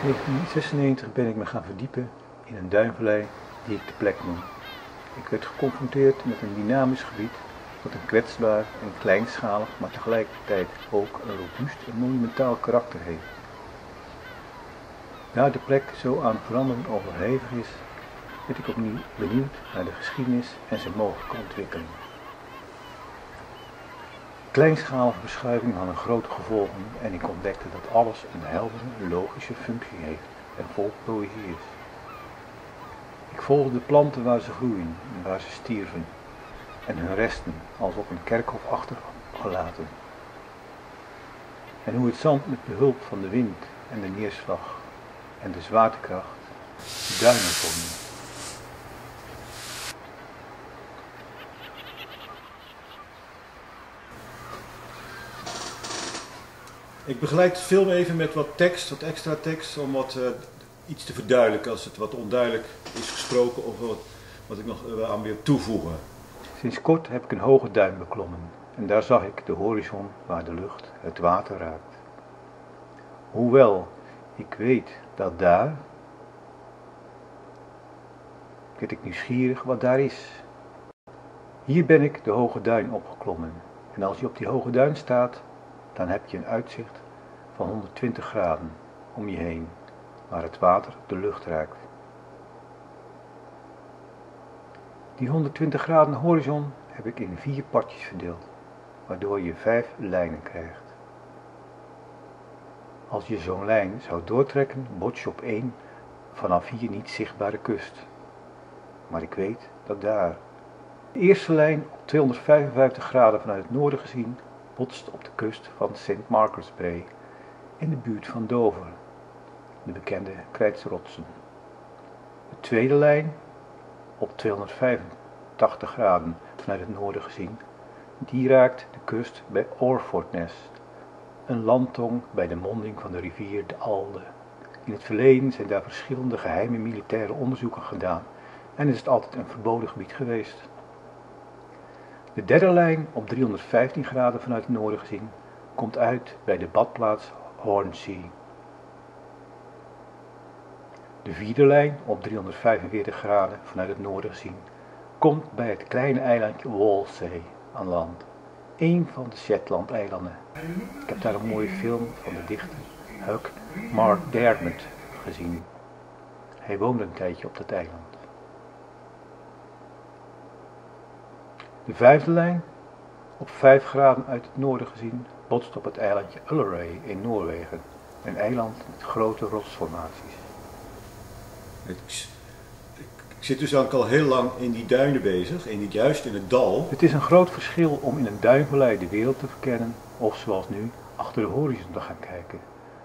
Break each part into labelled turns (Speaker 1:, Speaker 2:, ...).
Speaker 1: In 1996 ben ik me gaan verdiepen in een duinvallei die ik de plek noem. Ik werd geconfronteerd met een dynamisch gebied dat een kwetsbaar en kleinschalig, maar tegelijkertijd ook een robuust en monumentaal karakter heeft. Daar de plek zo aan verandering overhevig is, werd ik opnieuw benieuwd naar de geschiedenis en zijn mogelijke ontwikkeling. Kleinschalige verschuiving had een grote gevolgen en ik ontdekte dat alles een heldere, logische functie heeft en vol poëzie is. Ik volgde de planten waar ze groeien en waar ze stierven en hun resten als op een kerkhof achtergelaten. En hoe het zand met behulp van de wind en de neerslag en de zwaartekracht duinen vormde.
Speaker 2: Ik begeleid de film even met wat tekst, wat extra tekst, om wat, uh, iets te verduidelijken als het wat onduidelijk is gesproken of wat, wat ik nog uh, aan wil toevoegen.
Speaker 1: Sinds kort heb ik een hoge duin beklommen en daar zag ik de horizon waar de lucht het water raakt. Hoewel ik weet dat daar, werd ik nieuwsgierig wat daar is. Hier ben ik de hoge duin opgeklommen en als je op die hoge duin staat, dan heb je een uitzicht van 120 graden om je heen, waar het water de lucht raakt. Die 120 graden horizon heb ik in vier partjes verdeeld, waardoor je vijf lijnen krijgt. Als je zo'n lijn zou doortrekken, bots je op één vanaf hier niet zichtbare kust. Maar ik weet dat daar. De eerste lijn op 255 graden vanuit het noorden gezien botst op de kust van St. Margaret's Bay in de buurt van Dover, de bekende krijtsrotsen. De tweede lijn op 285 graden vanuit het noorden gezien, die raakt de kust bij Orfordness, een landtong bij de monding van de rivier de Alde. In het verleden zijn daar verschillende geheime militaire onderzoeken gedaan en is het altijd een verboden gebied geweest. De derde lijn, op 315 graden vanuit het noorden gezien, komt uit bij de badplaats Hornsea. De vierde lijn, op 345 graden vanuit het noorden gezien, komt bij het kleine eilandje Walsey aan land. Een van de Shetland-eilanden. Ik heb daar een mooie film van de dichter Huck Mark Dermot gezien. Hij woonde een tijdje op dat eiland. De vijfde lijn, op 5 graden uit het noorden gezien, botst op het eilandje Ulleray in Noorwegen. Een eiland met grote rotsformaties.
Speaker 2: Ik, ik, ik zit dus ook al heel lang in die duinen bezig, in die, juist in het dal.
Speaker 1: Het is een groot verschil om in een duinvallei de wereld te verkennen, of zoals nu, achter de horizon te gaan kijken.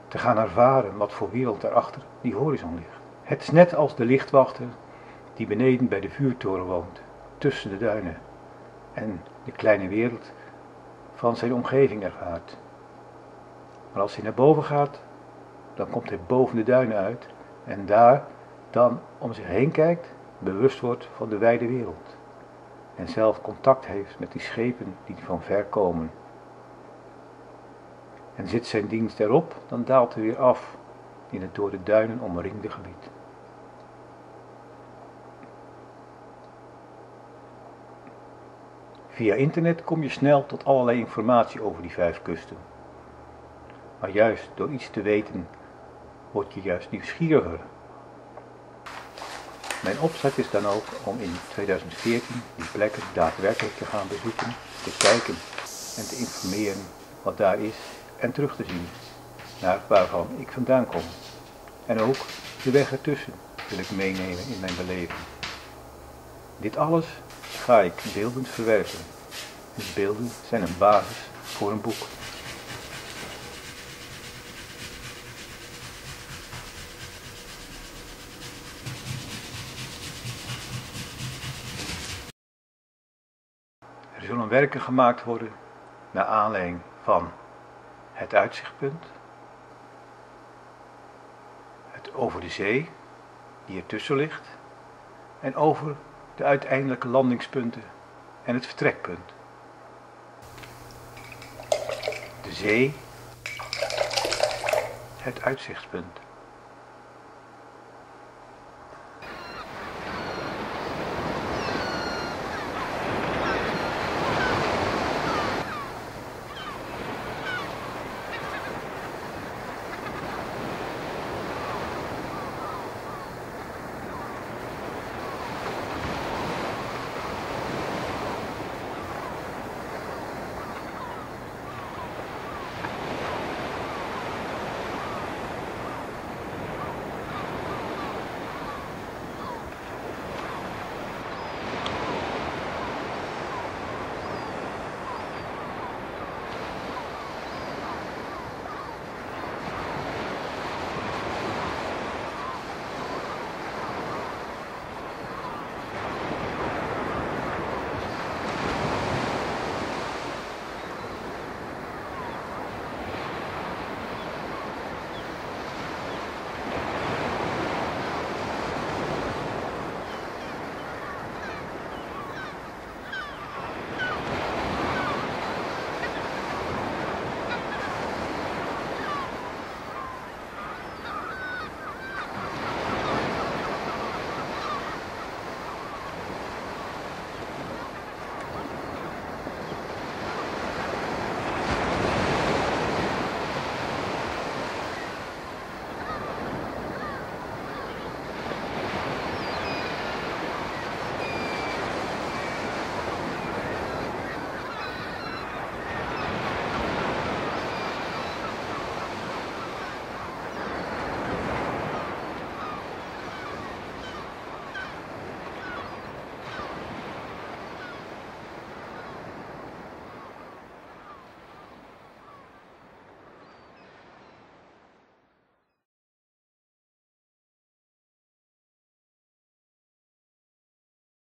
Speaker 1: Te gaan ervaren wat voor wereld erachter die horizon ligt. Het is net als de lichtwachter die beneden bij de vuurtoren woont, tussen de duinen en de kleine wereld van zijn omgeving ervaart. Maar als hij naar boven gaat, dan komt hij boven de duinen uit en daar dan om zich heen kijkt, bewust wordt van de wijde wereld. En zelf contact heeft met die schepen die van ver komen. En zit zijn dienst erop, dan daalt hij weer af in het door de duinen omringde gebied. Via internet kom je snel tot allerlei informatie over die vijf kusten. Maar juist door iets te weten, word je juist nieuwsgieriger. Mijn opzet is dan ook om in 2014 die plekken daadwerkelijk te gaan bezoeken, te kijken en te informeren wat daar is en terug te zien naar waarvan ik vandaan kom. En ook de weg ertussen wil ik meenemen in mijn beleving. Dit alles ga ik beeldend verwerken. De beelden zijn een basis voor een boek. Er zullen werken gemaakt worden naar aanleiding van het uitzichtpunt, het over de zee die ertussen ligt en over de uiteindelijke landingspunten en het vertrekpunt. De zee, het uitzichtspunt.